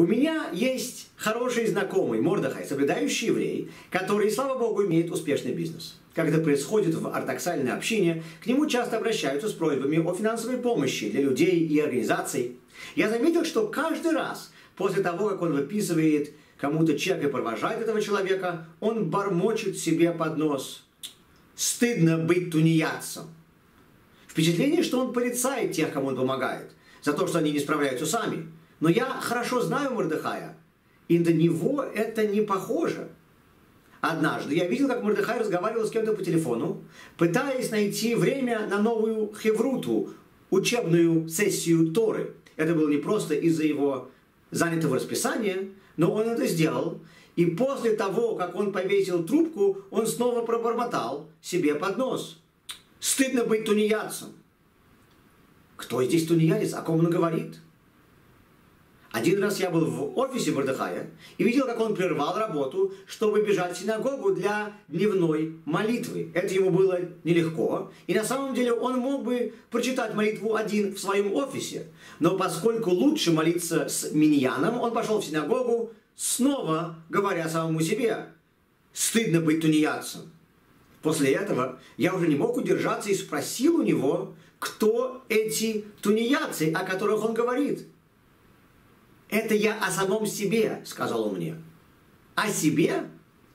У меня есть хороший знакомый, Мордахай, соблюдающий еврей, который, слава богу, имеет успешный бизнес. Это происходит в ортодоксальной общине, к нему часто обращаются с просьбами о финансовой помощи для людей и организаций. Я заметил, что каждый раз после того, как он выписывает кому-то чек и провожает этого человека, он бормочет себе под нос. Стыдно быть тунеядцем. Впечатление, что он порицает тех, кому он помогает, за то, что они не справляются сами – но я хорошо знаю Мордыхая, и на него это не похоже. Однажды я видел, как Мордыхай разговаривал с кем-то по телефону, пытаясь найти время на новую хевруту, учебную сессию Торы. Это было не просто из-за его занятого расписания, но он это сделал. И после того, как он повесил трубку, он снова пробормотал себе под нос. Стыдно быть тунеядцем. Кто здесь тунеядец? О ком он говорит? Один раз я был в офисе Мордыхая и видел, как он прервал работу, чтобы бежать в синагогу для дневной молитвы. Это ему было нелегко, и на самом деле он мог бы прочитать молитву один в своем офисе. Но поскольку лучше молиться с миньяном, он пошел в синагогу, снова говоря самому себе, «Стыдно быть тунеядцем». После этого я уже не мог удержаться и спросил у него, кто эти тунеядцы, о которых он говорит – это я о самом себе, сказал он мне. О себе?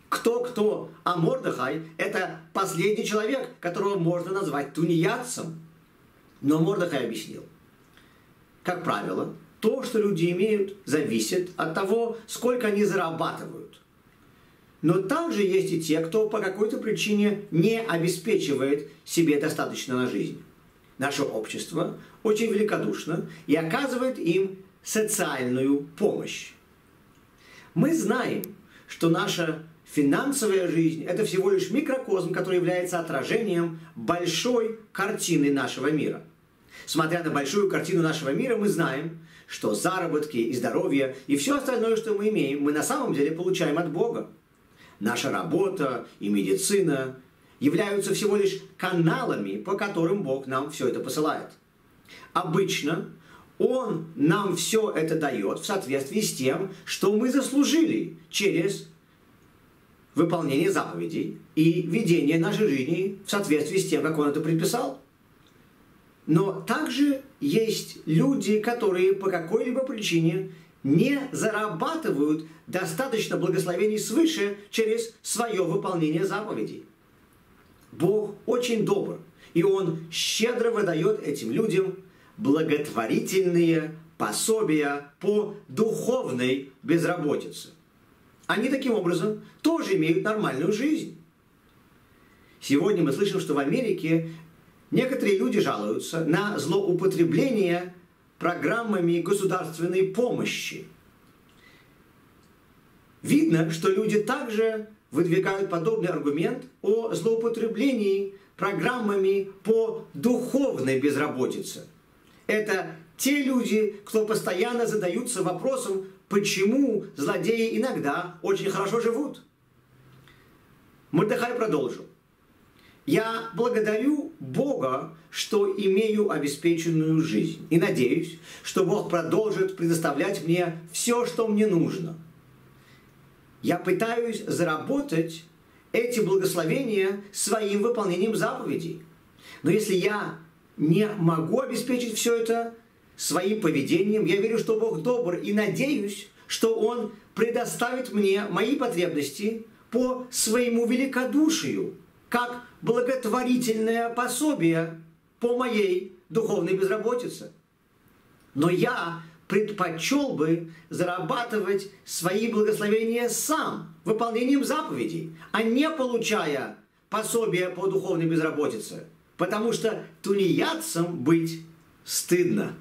Кто-кто? А Мордыхай – это последний человек, которого можно назвать тунеядцем. Но Мордыхай объяснил. Как правило, то, что люди имеют, зависит от того, сколько они зарабатывают. Но также есть и те, кто по какой-то причине не обеспечивает себе достаточно на жизнь. Наше общество очень великодушно и оказывает им социальную помощь. Мы знаем, что наша финансовая жизнь – это всего лишь микрокосм, который является отражением большой картины нашего мира. Смотря на большую картину нашего мира, мы знаем, что заработки и здоровье и все остальное, что мы имеем, мы на самом деле получаем от Бога. Наша работа и медицина являются всего лишь каналами, по которым Бог нам все это посылает. Обычно он нам все это дает в соответствии с тем, что мы заслужили через выполнение заповедей и ведение нашей жизни в соответствии с тем, как Он это предписал. Но также есть люди, которые по какой-либо причине не зарабатывают достаточно благословений свыше через свое выполнение заповедей. Бог очень добр, и Он щедро выдает этим людям благотворительные пособия по духовной безработице. Они таким образом тоже имеют нормальную жизнь. Сегодня мы слышим, что в Америке некоторые люди жалуются на злоупотребление программами государственной помощи. Видно, что люди также выдвигают подобный аргумент о злоупотреблении программами по духовной безработице – это те люди, кто постоянно задаются вопросом, почему злодеи иногда очень хорошо живут. Мордыхай продолжил. Я благодарю Бога, что имею обеспеченную жизнь. И надеюсь, что Бог продолжит предоставлять мне все, что мне нужно. Я пытаюсь заработать эти благословения своим выполнением заповедей. Но если я не могу обеспечить все это своим поведением. Я верю, что Бог добр и надеюсь, что Он предоставит мне мои потребности по своему великодушию, как благотворительное пособие по моей духовной безработице. Но я предпочел бы зарабатывать свои благословения сам, выполнением заповедей, а не получая пособие по духовной безработице – потому что тунеядцам быть стыдно.